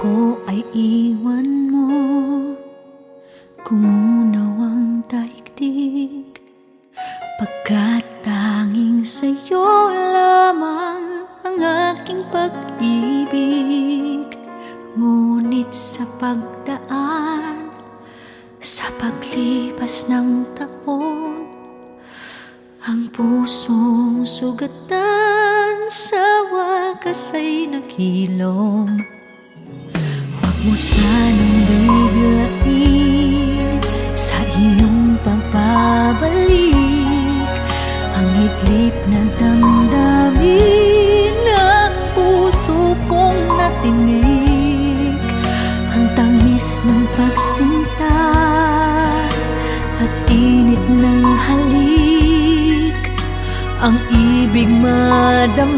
够爱一万 damdamin ang puso kong natinig. Ang tamis ng pagsinta at init ng halik. Ang ibig madam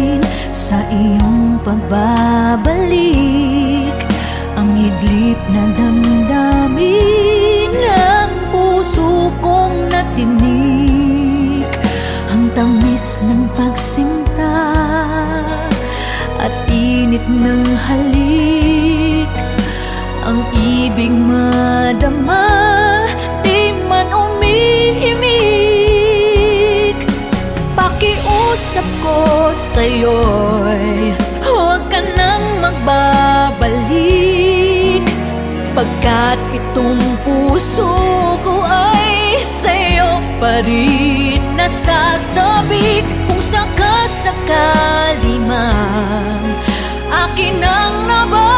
sa iyong pagbabalik. Ang idlip na damdamin Ang puso kong natinik Ang tamis ng pagsinta At init ng halik. Ang ibig madama Di man umihim pag-iisip ko sa'yo'y Huwag ka nang magbabalik. Pagkat itong puso ko ay sa'yo pa rin Nasasabi kung sa sakasakali man Akin ang nabalit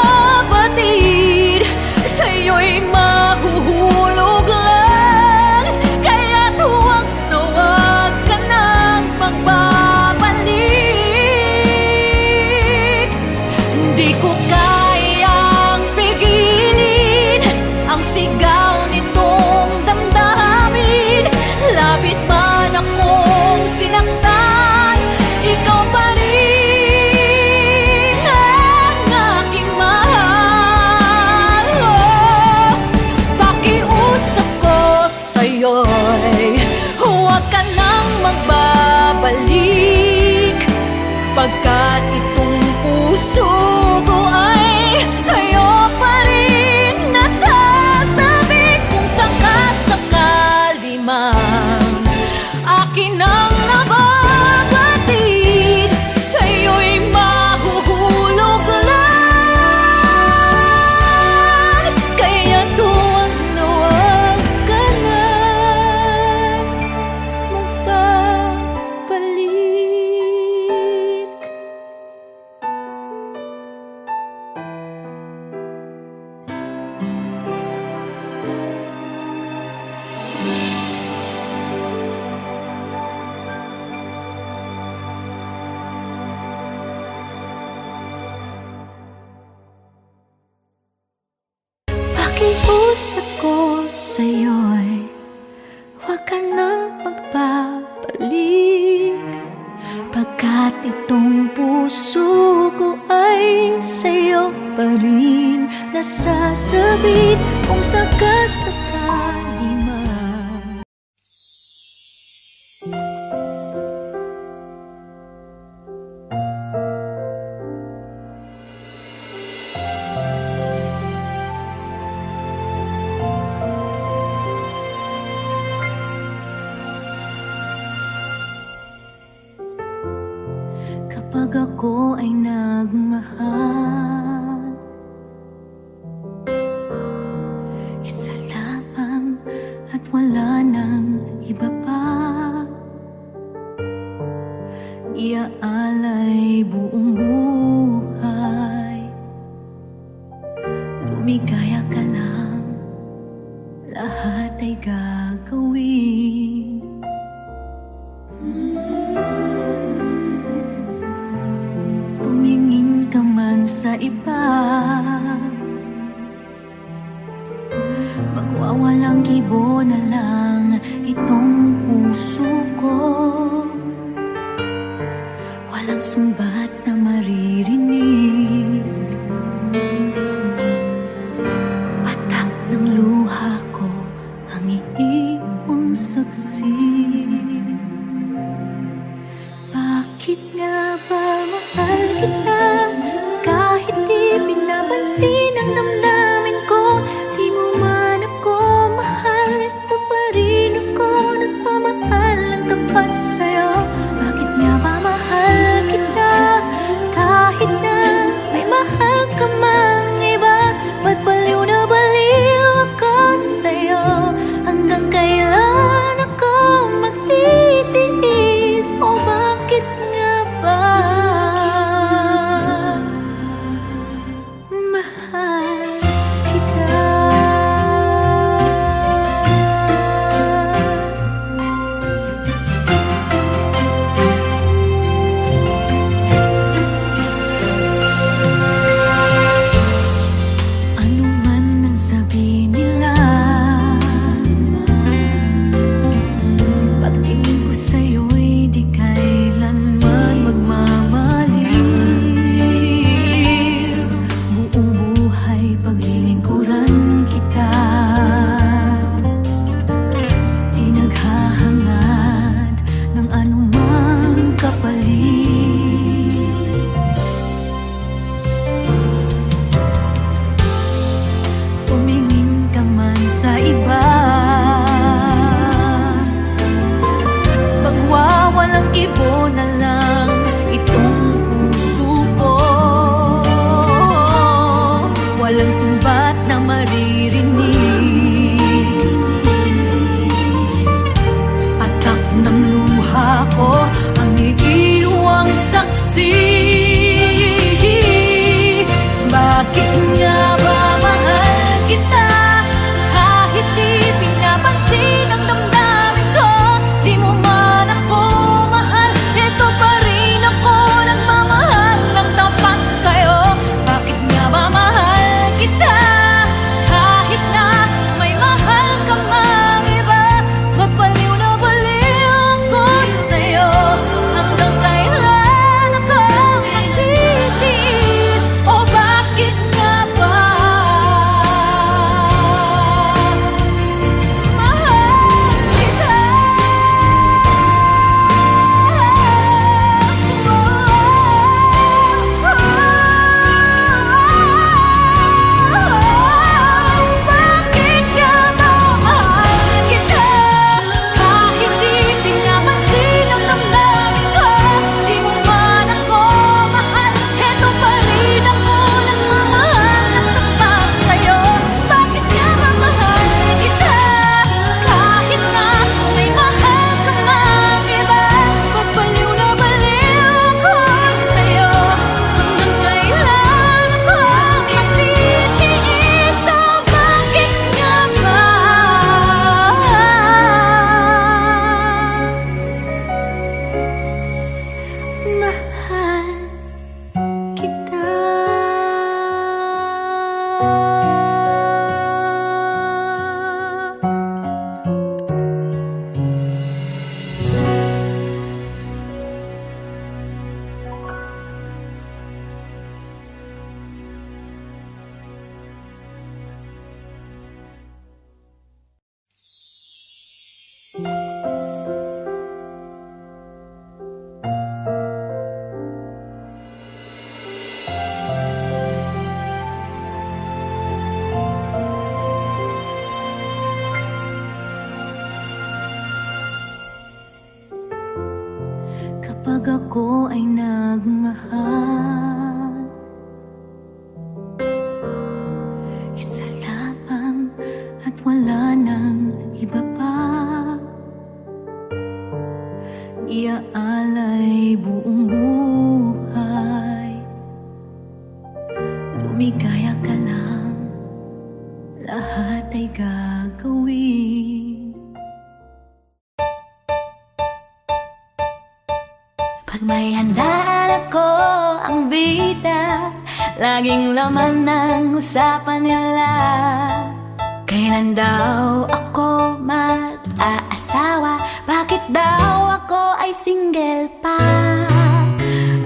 Kailan daw ako mag-aasawa? Bakit daw ako ay single pa?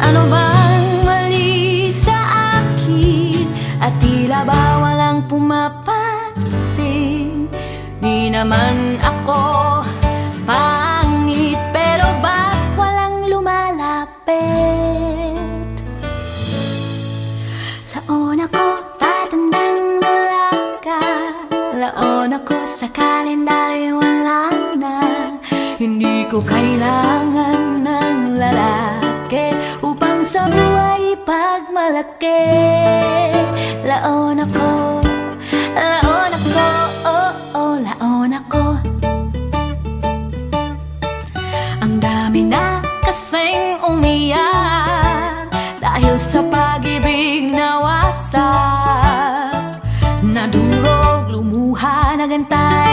Ano bang mali sa akin? At tila ba walang pumapansin? Di naman sa buhay pag malaki. Laon ako, laon ako, oh oh, laon ako. Ang dami na kasing umiyak Dahil sa pag-ibig na wasak Nadurog, lumuha, nagantay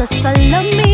sa salamin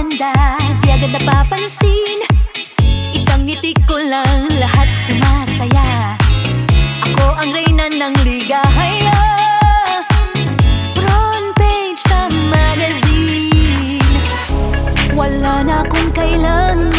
maganda Di agad napapansin. Isang nitik ko lang lahat sumasaya. Ako ang reyna ng ligahaya Front page sa magazine Wala na akong kailangan.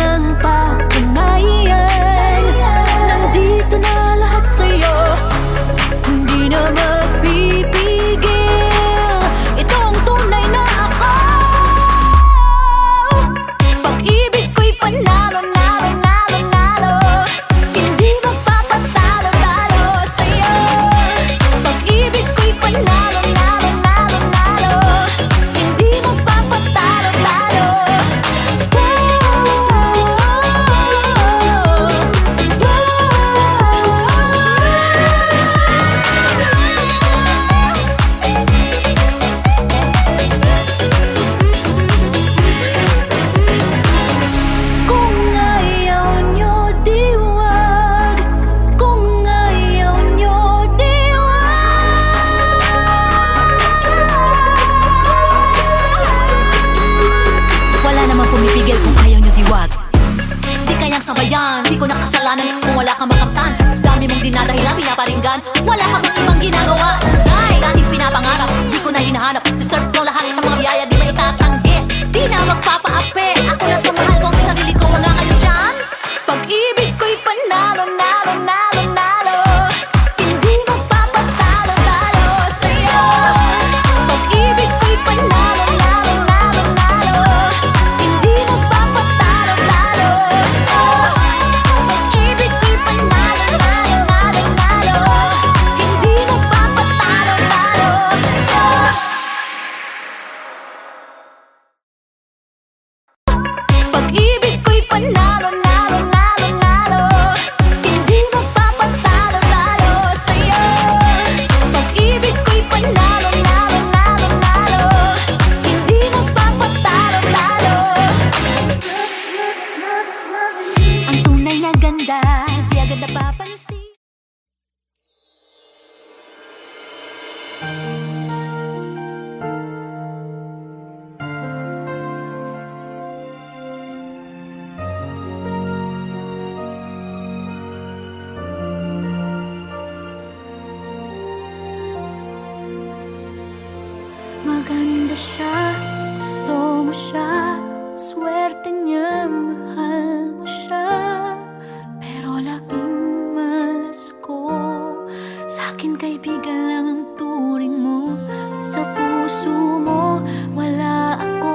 kaibigan lang ang turing mo. Sa puso mo, wala ako.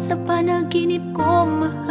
Sa panaginip ko, mahal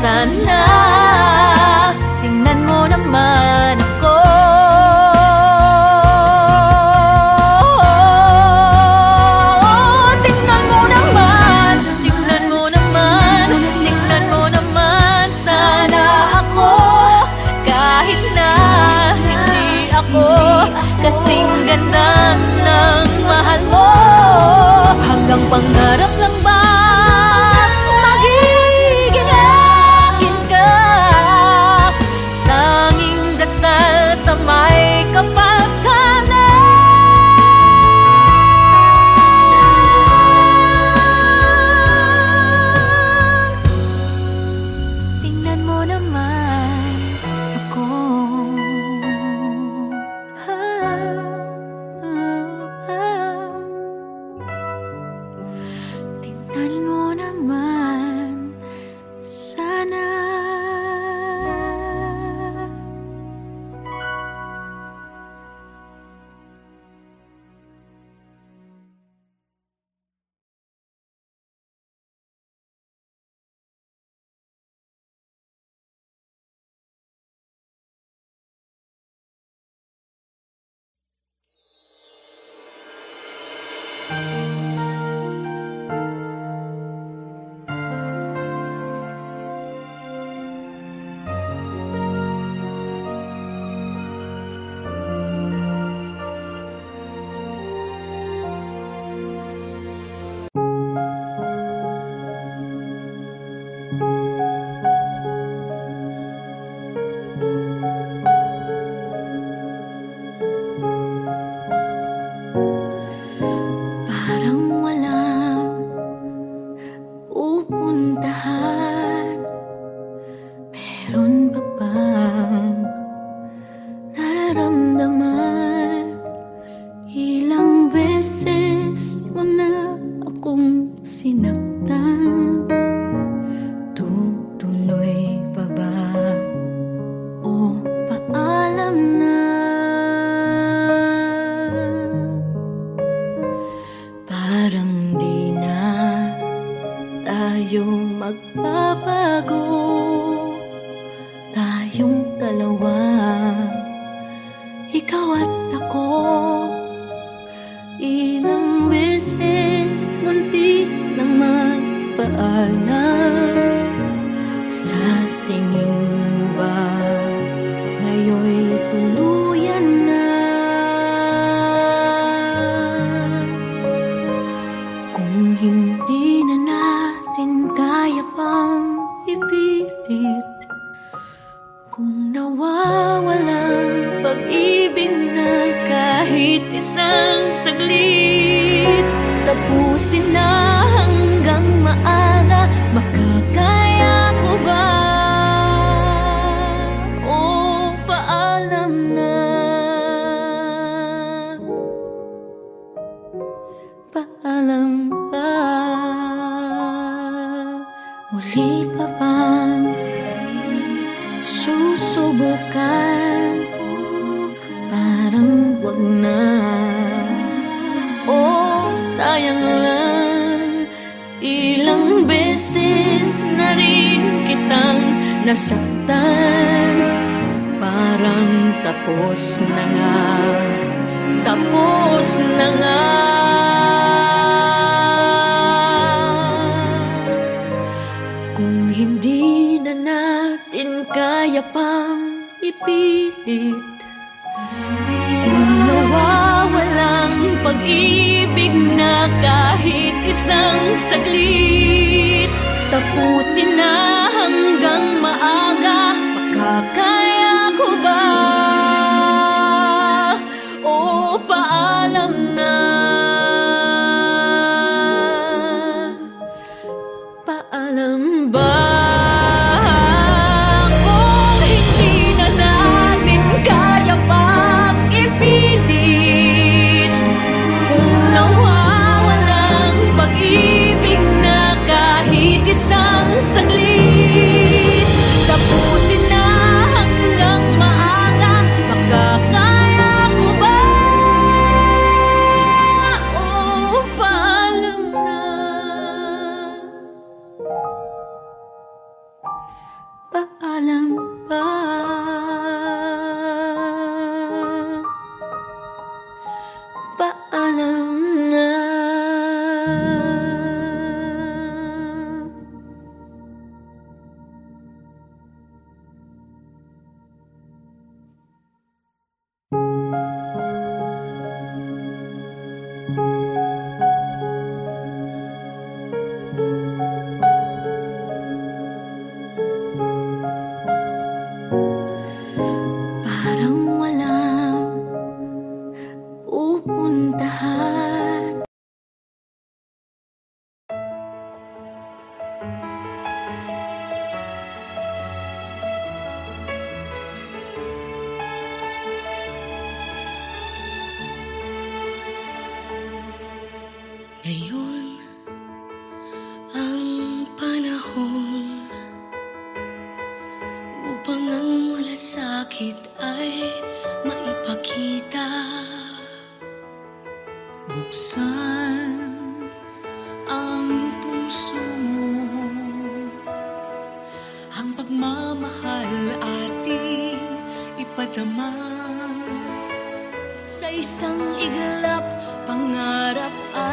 刹那 dalawa. Ikaw at ako Ilang beses munti nang magpaalam. Sa tingin Di susubukan? Parang wag na. Oh, sayang lang. Ilang beses na rin kitang nasaktan. Parang tapos na nga. Tapos na nga. pilit. Kung nawawalang pag-ibig na kahit isang saglit. Tapusin na hanggang maaga makakalit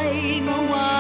pangarap ay